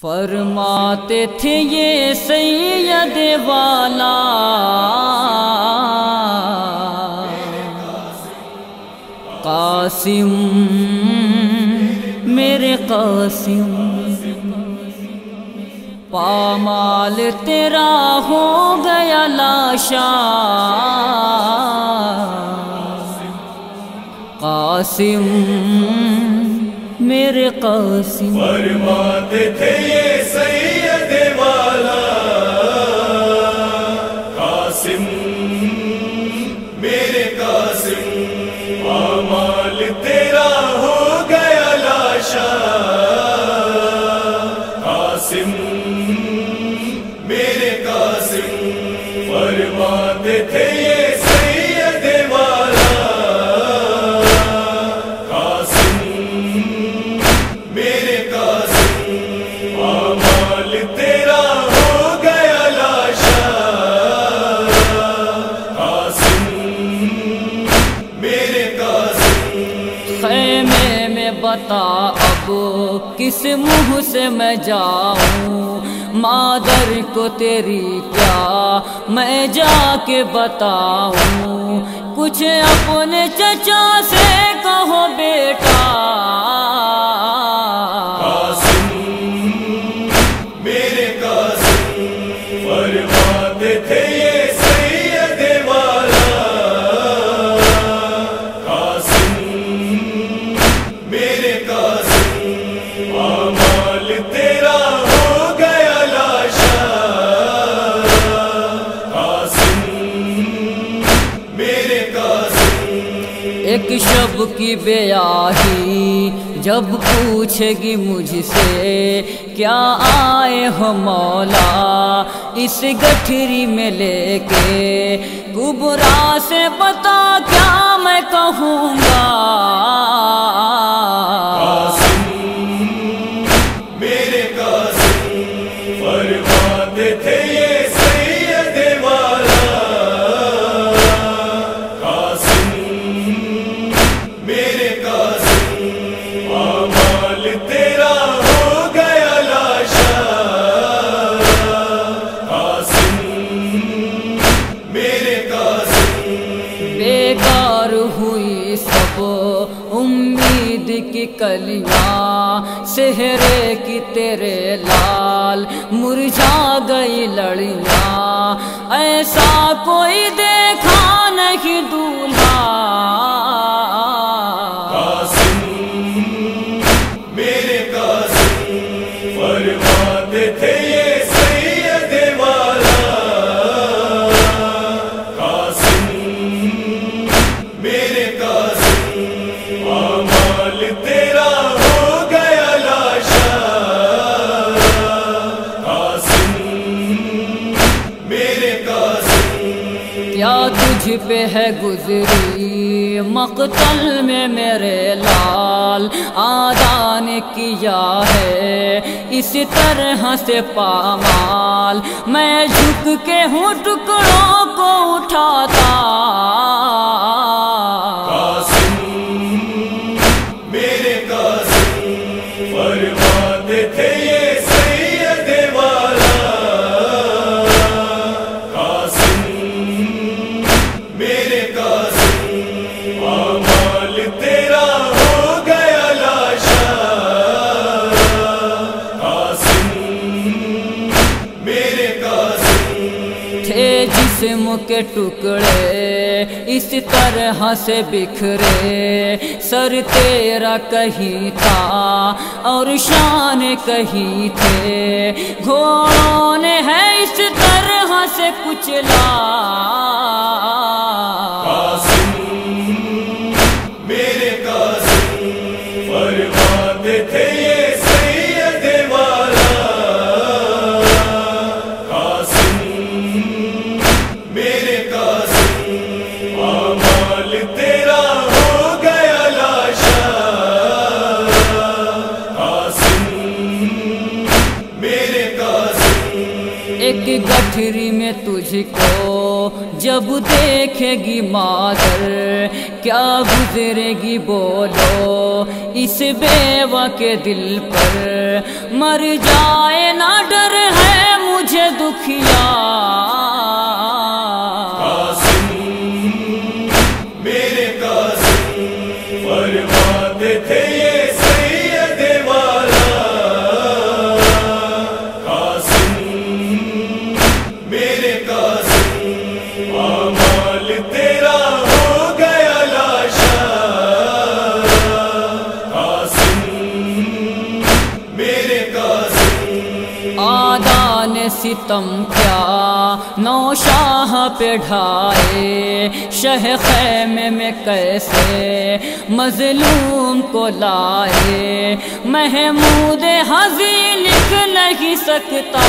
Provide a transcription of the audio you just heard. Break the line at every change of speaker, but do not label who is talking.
فرماتے تھے یہ سید والا۔ قاسم میرے قاسم پامال تیرا ہو گیا لاشا۔ قاسم میرے قاسم۔
فرماتے تھے یہ سید والا۔ قاسم، میرے قاسم آمال تیرا ہو گیا لاشا۔ قاسم، میرے قاسم، فرماتے تھے یہ
بتا اب کس منہ سے میں جاؤں؟ مادر کو تیری کیا میں جا کے بتاؤں؟ کچھ اپنے چچا سے کہو بیٹا
قاسم، میرے قاسم، فرماتے تھے
جب کی بیاہی، جب پوچھے گی مجھ سے، کیا آئے ہو مولا اس گٹھری میں لے کے؟ کبرا سے بتا کیا میں کہوں گا؟ کی سہرے کی تیرے لال مرجھا گئی لڑیاں۔ ایسا کوئی دیکھا نہیں کیا تجھ پہ ہے گزری۔ مقتل میں میرے لال آدان کیا ہے۔ اس طرح سے پامال میں جھک کے ہوں ٹکڑوں کو اٹھاتا۔ کے ٹکڑے، اس طرح سے بکھرے، سر تیرا کہیں تھا اور شان کہیں تھے۔ گھوڑوں نے ہے اس طرح سے کچلا ایک گٹھری میں تجھ کو۔ جب دیکھے گی مادر، کیا گزرے گی بولو۔ اس بیوہ کے دل پر مر جائے نہ ڈر ہے مجھے دکھیا۔ آدان ستم کیا؟ نو شاہ پہ ڈھائے شہ خیمے میں کیسے؟ مظلوم کو لائے، محمود حضی لکھ نہیں سکتا۔